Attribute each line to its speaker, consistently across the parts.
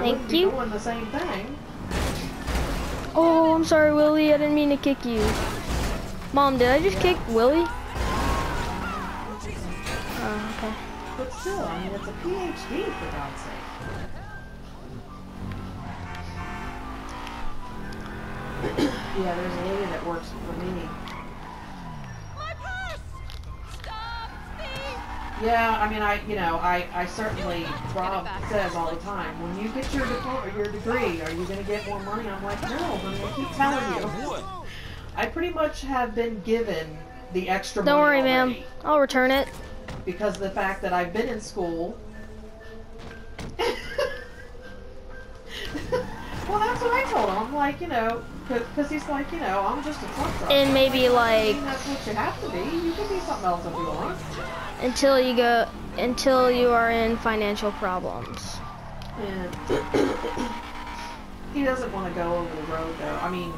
Speaker 1: Thank you.
Speaker 2: doing the same thing.
Speaker 1: Oh, I'm sorry, Willie. I didn't mean to kick you. Mom, did I just kick Willie? Oh, oh okay.
Speaker 2: But still, I mean, it's a PhD for God's sake. yeah, there's a lady that works for me. Yeah, I mean, I, you know, I, I certainly, Rob says all the time, when you get your diploma, your degree, are you going to get more money? I'm like, no, honey, I keep telling you. I pretty much have been given the extra money.
Speaker 1: Don't worry, ma'am. I'll return it.
Speaker 2: because of the fact that I've been in school. well, that's what I told him. I'm like, you know, because he's like, you know, I'm just a truck driver.
Speaker 1: And maybe like
Speaker 2: that's what you have to be. You can be something else if you want.
Speaker 1: until you go until you are in financial problems.
Speaker 2: And he doesn't want to go over the road though. I mean,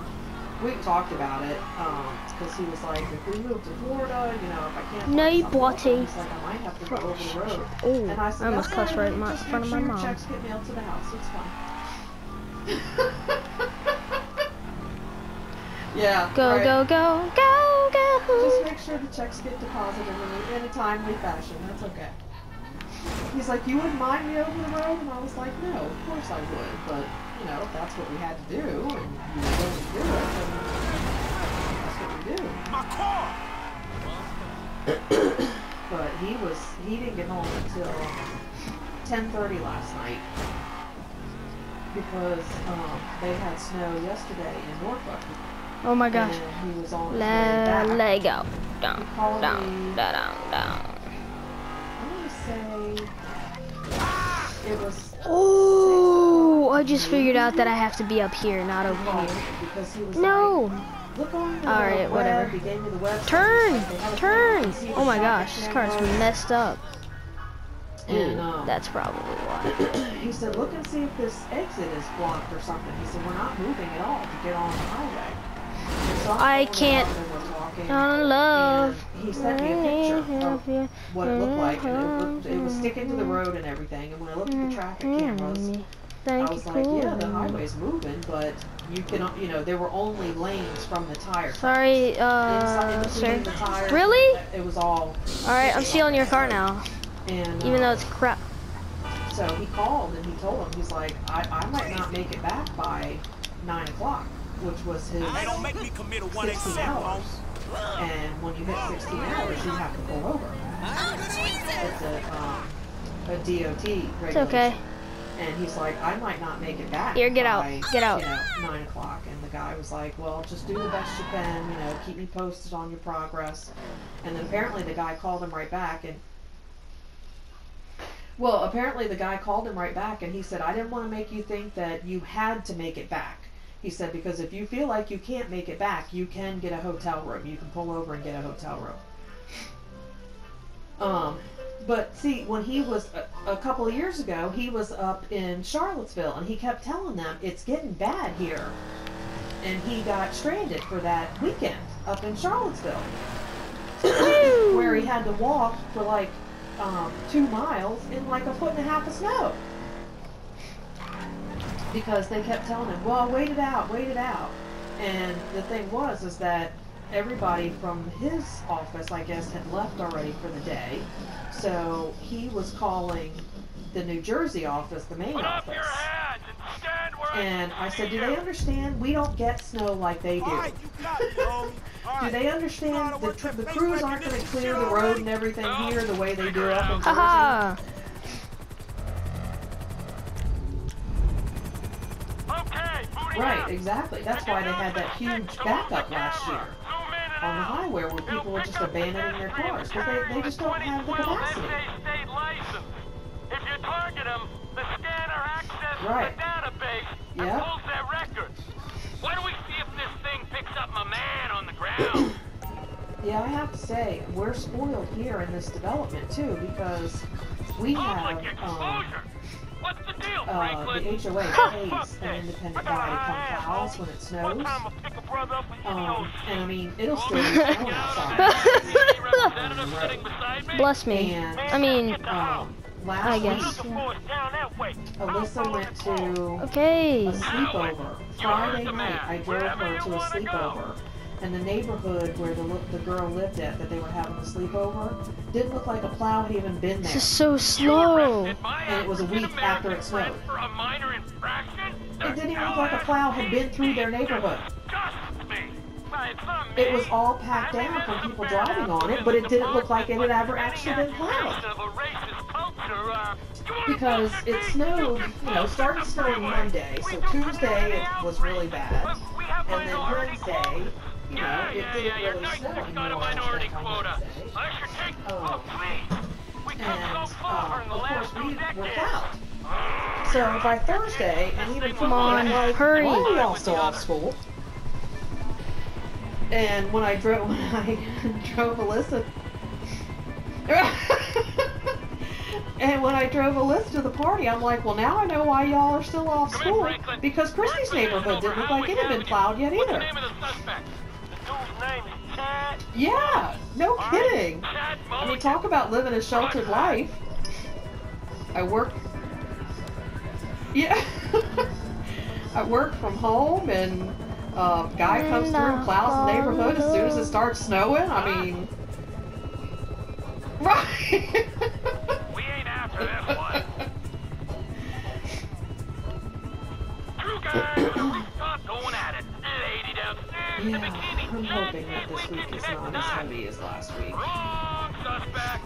Speaker 2: we talked about it um, because he was like, if we move to Florida, you know, if I can't.
Speaker 1: No,
Speaker 2: find
Speaker 1: you
Speaker 2: something He's like, I might have to go over the road.
Speaker 1: Oh,
Speaker 2: And I said,
Speaker 1: I almost cussed right in, my,
Speaker 2: Just
Speaker 1: in front of my mom.
Speaker 2: checks get mailed to the house. It's fine. yeah.
Speaker 1: Go,
Speaker 2: right.
Speaker 1: go, go, go,
Speaker 2: Just make sure the checks get deposited in a, in a timely fashion. That's okay. He's like, you wouldn't mind me over the road? And I was like, no, of course I would. But, you know, if that's what we had to do, and you willing to do it, then that's what we do.
Speaker 3: My car!
Speaker 2: But he was, he didn't get home until 10.30 last night. Because um, they had snow yesterday in Norfolk.
Speaker 1: Oh my gosh.
Speaker 2: And he was on his way
Speaker 1: Let,
Speaker 2: back.
Speaker 1: let it go. Down, down,
Speaker 2: me.
Speaker 1: down, down, down.
Speaker 2: I want to say it was
Speaker 1: Oh, I just figured out that I have to be up here, not over here.
Speaker 2: because he was
Speaker 1: No.
Speaker 2: like, look on the
Speaker 1: All right, whatever.
Speaker 2: He gave me the website.
Speaker 1: Turn,
Speaker 2: They had a
Speaker 1: turn. Oh my gosh, this
Speaker 2: shopping
Speaker 1: car's messed up.
Speaker 2: And um,
Speaker 1: That's probably why.
Speaker 2: he said, look and see if this exit is blocked or something. He said, we're not moving at all to get on the highway. And so I'm
Speaker 1: I can't-
Speaker 2: Rob and we're
Speaker 1: I love.
Speaker 2: he sent me a picture of what it looked like, and it, looked, it was sticking to the road and everything. And when I looked at the traffic cameras, I was like, yeah, the highway's moving, but you can, you know, there were only lanes from the tire.
Speaker 1: Sorry, uh,
Speaker 2: between
Speaker 1: sir.
Speaker 2: the
Speaker 1: Really?
Speaker 2: It was all,
Speaker 1: All right, I'm stealing your car now,
Speaker 2: and
Speaker 1: even
Speaker 2: uh,
Speaker 1: though it's crap.
Speaker 2: so he called and he told him, he's like, I, I might not make it back by nine o'clock, which was his
Speaker 3: They don't make me commit a
Speaker 2: 16
Speaker 3: 187
Speaker 2: hours. And when you hit 16 hours, you have to pull over. It's a, um, a DOT regulation.
Speaker 1: It's okay.
Speaker 2: And he's like, I might not make it back.
Speaker 1: Here, get out.
Speaker 2: by,
Speaker 1: Get out.
Speaker 2: You know, nine o'clock. And the guy was like, Well, just do the best you can. You know, keep me posted on your progress. And then apparently the guy called him right back and. Well, apparently the guy called him right back and he said, I didn't want to make you think that you had to make it back. He said, because if you feel like you can't make it back, you can get a hotel room. You can pull over and get a hotel room. Um, but see, when he was a, a couple of years ago, he was up in Charlottesville, and he kept telling them it's getting bad here, and he got stranded for that weekend up in Charlottesville, where he had to walk for like um, two miles in like a foot and a half of snow, because they kept telling him, "Well, wait it out, wait it out," and the thing was is that everybody from his office, I guess, had left already for the day. So he was calling the New Jersey office, the main
Speaker 4: Put up
Speaker 2: office.
Speaker 4: your hands and stand where
Speaker 2: And I said, do
Speaker 4: you.
Speaker 2: they understand? We don't get snow like they do.
Speaker 3: All right, it,
Speaker 2: Do they understand the, tr- the crews aren't going to clear the road and everything oh, here the way they do up in Jersey? Right, exactly. That's why they had that huge backup last year
Speaker 4: Zoom in and
Speaker 2: on the highway where people were just abandoning their cars because they, they just don't have the capacity.
Speaker 4: state license. If you target them, the scanner accesses
Speaker 2: Right.
Speaker 4: the database and
Speaker 2: Yep.
Speaker 4: pulls their records. Why don't we see if this thing picks up my man on the ground?
Speaker 2: Yeah, I have to say, we're spoiled here in this development too because we have um.
Speaker 4: What's the deal,
Speaker 2: uh, the HOA pays an independent guy to come plow us when it snows.
Speaker 4: time I'll pick a brother up and
Speaker 2: Um, and I mean, it'll still be snowing outside.
Speaker 4: representative sitting beside me?
Speaker 1: Bless me.
Speaker 2: And
Speaker 1: I mean,
Speaker 2: um, last
Speaker 1: I guess.
Speaker 4: Looking for us down that way.
Speaker 2: Alyssa went to
Speaker 1: Okay.
Speaker 2: a sleepover. Friday night, I drove her to a sleepover. And the neighborhood where the, the girl lived at that they were having a sleepover didn't look like a plow had even been there.
Speaker 1: This
Speaker 2: there.
Speaker 1: is so slow.
Speaker 2: And it was a week after it
Speaker 4: friend
Speaker 2: snowed.
Speaker 4: For a minor?
Speaker 2: It didn't even look like a plow had been through their neighborhood.
Speaker 4: Disgusts me. Why, it's not
Speaker 2: It was all packed down from people driving on it, but it didn't look like it had ever actually been plowed.
Speaker 4: of a racist culture, uh, you wanna
Speaker 2: Because it snowed, you know, started snowing Monday, so Tuesday it was really bad. And then Wednesday,
Speaker 4: quota.
Speaker 2: you know,
Speaker 4: Yeah, yeah, yeah, you're nice
Speaker 2: snow
Speaker 4: got a minority quota. I should take.
Speaker 2: Oh.
Speaker 4: Please. We come so far in the last two decades.
Speaker 2: So by Thursday, and even
Speaker 1: Come on,
Speaker 2: like,
Speaker 1: hurry.
Speaker 2: why are y'all still off school? And when I drove, when I drove Alyssa, and when I drove Alyssa to the party, I'm like, well, now I know why y'all are still off school because Christie's neighborhood didn't look like it had been plowed yet either. Yeah, no kidding. I mean, talk about living a sheltered life. I work. Yeah. I work from home, and uh, guy comes through and plows the neighborhood as soon as it starts snowing. I mean, right.
Speaker 4: We ain't after this one. True guys on the rooftop going at it. Lady downstairs, the bikini.
Speaker 2: I'm hoping that this week is not as heavy as last week.
Speaker 4: Wrong suspect.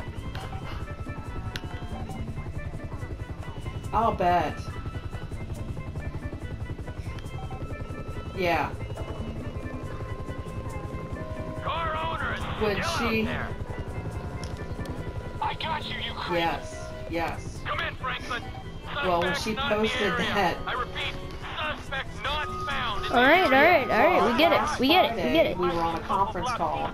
Speaker 2: I'll bet. Yeah,
Speaker 4: Car owner is
Speaker 2: When
Speaker 4: still
Speaker 2: she-
Speaker 4: there. I got you, you creep.
Speaker 2: yes, yes.
Speaker 4: Come in, Franklin.
Speaker 2: Well, when she
Speaker 4: not in the
Speaker 2: posted
Speaker 4: area.
Speaker 2: that-
Speaker 4: I repeat, suspect not found. in the
Speaker 1: All right, all
Speaker 4: area.
Speaker 1: right, all right. We get it. We get it. We get it.
Speaker 2: We were on a conference call,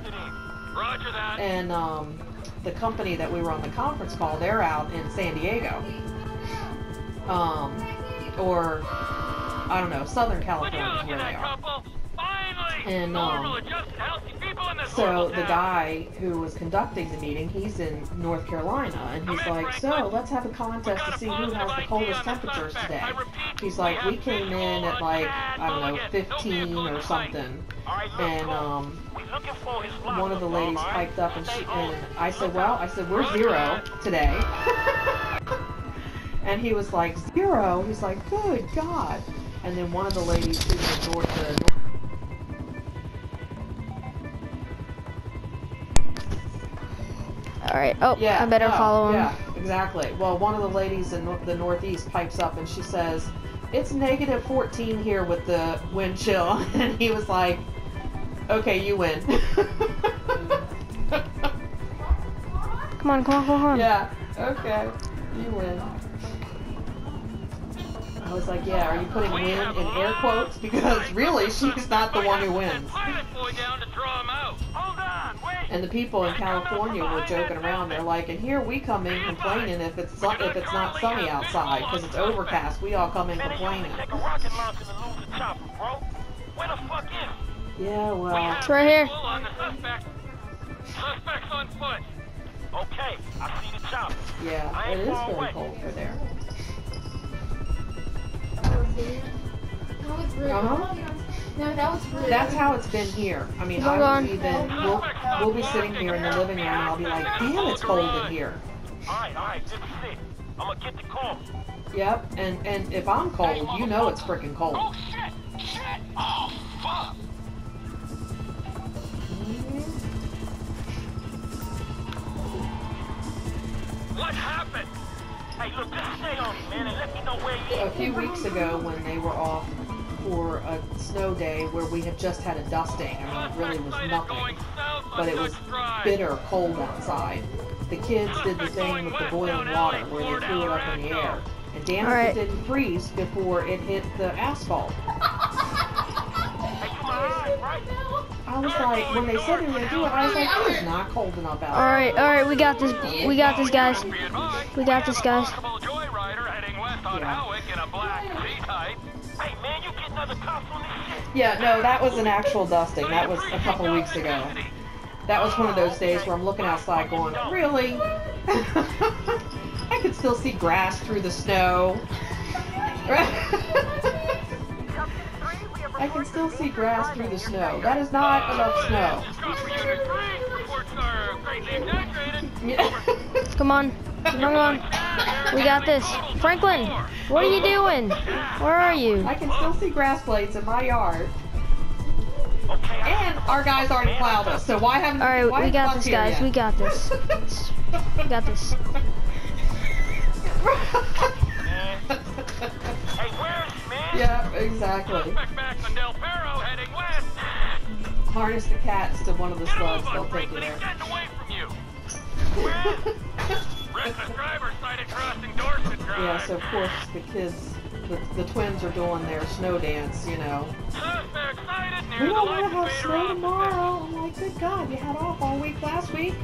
Speaker 2: and um, the company that we were on the conference call, they're out in San Diego, um, or I don't know, Southern California is where they are. And, um, So the guy who was conducting the meeting, he's in North Carolina, and he's like, so let's have a contest to see who has the coldest temperatures today. He's like, we came in at like I don't know, 15 or something, and um, one of the ladies piped up and she and I said, well, I said we're zero today, and he was like zero. He's like, good God, and then one of the ladies who was north the
Speaker 1: All right. Oh,
Speaker 2: Yeah,
Speaker 1: I better
Speaker 2: no,
Speaker 1: follow him.
Speaker 2: Yeah, exactly. Well, one of the ladies in the Northeast pipes up and she says, "It's negative 14 here with the wind chill," and he was like, "Okay, you win."
Speaker 1: Come on, come on, come on.
Speaker 2: yeah. Okay, you win. I was like, "Yeah, are you putting win in air quotes because really she's not the one who wins."
Speaker 4: Pilot boy down to draw him out. Hold on, wait.
Speaker 2: And the people in California were joking around. They're like, and here we come in complaining if it's su- if it's not sunny outside because it's overcast. We all come in complaining.
Speaker 4: take a rocket launcher to lose the chopper, bro. Where the fuck is?
Speaker 2: Yeah, well,
Speaker 1: It's right here.
Speaker 4: visual on the suspect. Suspect's on foot. Okay, I see the chopper.
Speaker 2: yeah,
Speaker 4: I
Speaker 2: it
Speaker 4: ain't far
Speaker 2: very
Speaker 4: away.
Speaker 2: cold over there.
Speaker 5: That was rude.
Speaker 2: Uh-huh.
Speaker 5: No, that was rude.
Speaker 2: That's how it's been here. I mean,
Speaker 1: Hold
Speaker 2: I
Speaker 1: on.
Speaker 2: was even we'll, we'll be sitting here in the living room and I'll be like, damn, it's cold in here.
Speaker 4: Alright, alright, good to see. I'm gonna get the call.
Speaker 2: Yep, and and if I'm cold, you know it's freaking cold.
Speaker 4: Oh shit! Shit! Oh fuck! What happened? Hey, look, just stay on me, man, and let me know where you
Speaker 2: A few weeks ago, when they were off for a snow day where we had just had a dusting, I mean, it really was nothing, but it was bitter cold outside. The kids did the thing with the boiling water where they threw it up in the air. And damn if
Speaker 1: Alright.
Speaker 2: it didn't freeze before it hit the asphalt.
Speaker 4: Hey, you my eyes, right?
Speaker 2: I was like, when they said they were gonna do it, I was like, it is not cold enough out.
Speaker 1: All right, all right. We got this. We got this, guys. We got this, guys.
Speaker 4: joyrider heading west on
Speaker 2: Yeah. Yeah, no, that was an actual dusting. That was a couple weeks ago. That was one of those days where I'm looking outside going, really? I could still see grass through the snow. I can still see grass through the snow. That is not enough snow.
Speaker 4: Discover Unit 3. Reports are greatly exaggerated.
Speaker 2: Yeah.
Speaker 1: Come on. Come on. We got this. Franklin, what are you doing? Where are you?
Speaker 2: I can still see grass blades in my yard. And our guys already plowed us, so why haven't
Speaker 1: All right,
Speaker 2: why
Speaker 1: we
Speaker 2: is
Speaker 1: got this, guys.
Speaker 2: yet?
Speaker 1: We got this. We got this.
Speaker 4: Hey, where's he, man?
Speaker 2: yeah, exactly.
Speaker 4: Suspect back on Del Perro heading west.
Speaker 2: Harness the cats to one of the
Speaker 4: Get
Speaker 2: slugs. They'll take you there.
Speaker 4: He's getting away from you. Where? Reckless driver sighted crossing Dorset Drive.
Speaker 2: Yeah, so of course the kids, the, the twins are doing their snow dance, you know.
Speaker 4: Suspect sighted near
Speaker 2: We don't want to have snow tomorrow. Oh I'm like, good God, you had off all week last week.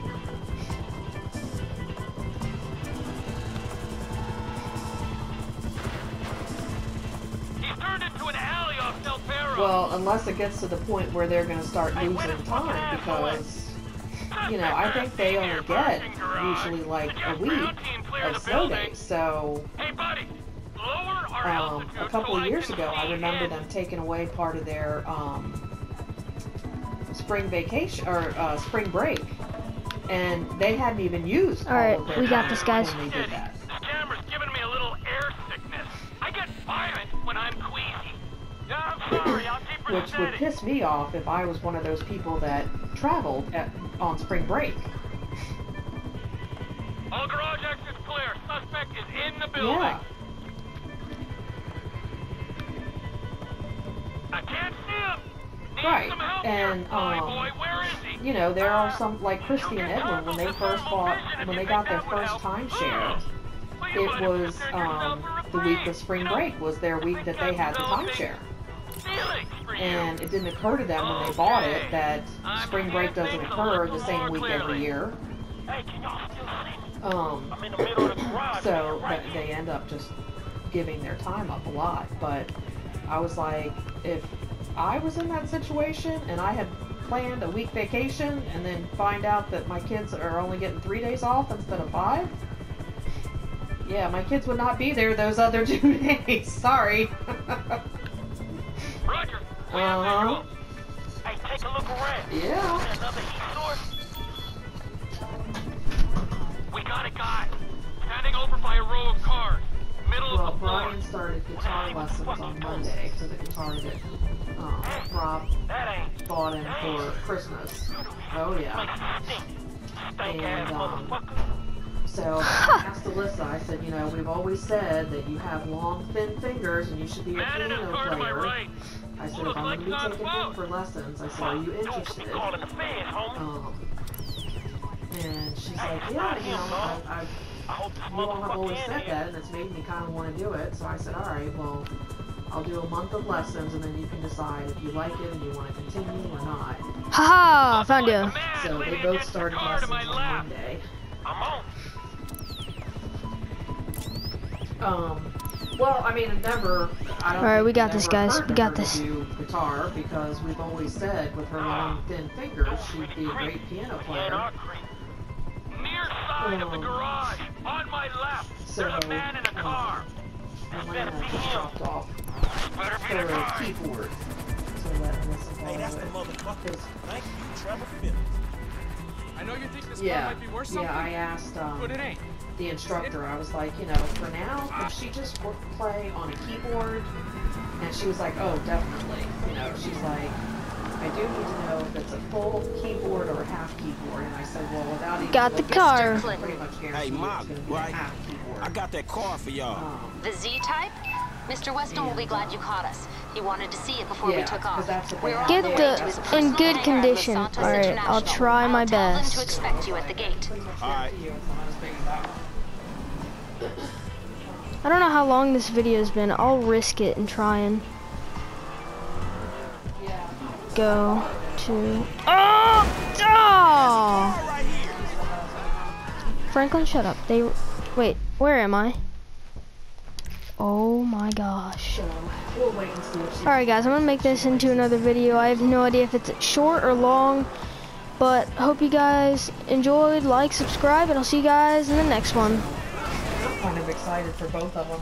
Speaker 4: He's turned into an alley off Del Perro.
Speaker 2: Well, unless it gets to the point where they're going to start losing
Speaker 4: what a fucking
Speaker 2: time because, you know, I think they only get usually like a week of snow. So,
Speaker 4: Hey, buddy. Lower our
Speaker 2: um, a couple of years ago, I remember them taking away part of their um, spring vacation or uh, spring break, and they hadn't even used all,
Speaker 1: All right,
Speaker 2: of their
Speaker 1: we got this, guys.
Speaker 2: when they did that.
Speaker 4: Giving me a little air sickness. I get violent when I'm queasy. Yeah, I'm sorry. I'll keep her
Speaker 2: Which would piss me off if I was one of those people that traveled at, on spring break.
Speaker 4: All garage exits clear. Suspect is in the building.
Speaker 2: Yeah.
Speaker 4: I can't see him.
Speaker 2: Right, and, um,
Speaker 4: boy. Where is?
Speaker 2: You know, there are some like Christy and Edwin when they first bought when they got their first timeshare. It was um, the week of spring break was their week that they had the timeshare, and it didn't occur to them when they bought it that spring break doesn't occur the same week every year. Um,
Speaker 4: I'm in the middle of the garage.
Speaker 2: so
Speaker 4: right
Speaker 2: they end up just giving their time up a lot. But I was like, if I was in that situation and I had planned a week vacation and then find out that my kids are only getting three days off instead of five, yeah, my kids would not be there those other two days. Sorry.
Speaker 4: Roger.
Speaker 2: Uh-huh.
Speaker 4: Hey, take a look around.
Speaker 2: yeah.
Speaker 4: Got a guy standing over by a row of cars, middle
Speaker 2: Well,
Speaker 4: of the floor.
Speaker 2: Brian started guitar lessons on Monday for the guitar that um, Rob
Speaker 4: That ain't
Speaker 2: bought him for Christmas. Oh yeah. And, um. So I asked Alyssa, I said, you know, we've always said that you have long, thin fingers and you should be a piano
Speaker 4: car to my
Speaker 2: player.
Speaker 4: right.
Speaker 2: I said, if I'm going to be taking him for lessons, I said, are you interested?
Speaker 4: calling the feds, homie.
Speaker 2: Um, and she's like, yeah, you know, I, I,
Speaker 4: I hope
Speaker 2: you all have always said that, and it's made me kind of want to do it. So I said, all right, well, I'll do a month of lessons, and then you can decide if you like it and you want to continue or not.
Speaker 1: Haha, found
Speaker 4: Like a
Speaker 1: you.
Speaker 4: man
Speaker 2: So they both
Speaker 4: against the
Speaker 2: started lessons on. Monday.
Speaker 4: I'm on.
Speaker 2: Um, well, I mean, never. I don't
Speaker 1: All right, we got this, guys. We got this.
Speaker 2: Do guitar because we've always said with her long thin fingers she'd be a great piano player.
Speaker 4: Our creek. Near side of the garage, on my left.
Speaker 2: so,
Speaker 4: There's a man in a car.
Speaker 2: Atlanta just dropped off
Speaker 4: Better be
Speaker 2: her
Speaker 4: the guy.
Speaker 2: keyboard to let Alyssa
Speaker 3: Hey, that's the
Speaker 2: borrow it.
Speaker 3: motherfucker.
Speaker 2: 'Cause-
Speaker 3: Thank you, Trevor Phillips.
Speaker 6: I know you think this
Speaker 2: Yeah,
Speaker 6: car might be worth something,
Speaker 2: yeah. I asked um,
Speaker 6: but it ain't.
Speaker 2: the instructor. I was like, you know, for now, can she just work, play on a keyboard? And she was like, oh, definitely. You know, she's like, I do need to know if it's a full keyboard or a half keyboard. And I said, well, without even
Speaker 1: Got the car.
Speaker 2: I pretty much guarantee
Speaker 7: Hey,
Speaker 2: it's
Speaker 7: Mark,
Speaker 2: going to be
Speaker 7: right?
Speaker 2: a half keyboard.
Speaker 7: I got that car for y'all.
Speaker 2: Um,
Speaker 8: The Z-Type? Mr. Weston will be glad you caught us. He wanted to see it before we took off.
Speaker 2: that's
Speaker 8: We're
Speaker 1: Get
Speaker 8: the
Speaker 1: the
Speaker 8: to his
Speaker 2: That's-
Speaker 1: in good condition. All right, I'll try my
Speaker 8: I'll tell them
Speaker 1: best.
Speaker 8: to expect you at the gate.
Speaker 7: All right.
Speaker 2: guarantee you it's not as big as that one.
Speaker 1: I don't know how long this video's been. I'll risk it and try and
Speaker 2: Yeah.
Speaker 1: Go to. Oh! oh! Franklin, shut up. They. Wait, where am I? Oh my gosh.
Speaker 2: So we'll wait and see if she.
Speaker 1: Alright guys, I'm gonna make this into another video. I have no idea if it's short or long, but hope you guys enjoyed, like, subscribe, and I'll see you guys in the next one.
Speaker 2: I'm kind of excited for both of them.